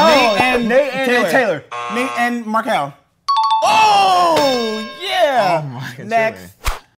Oh, Nate and Nate and Taylor. Taylor. Nate and Markel. Oh yeah. Oh my God, Next. Taylor.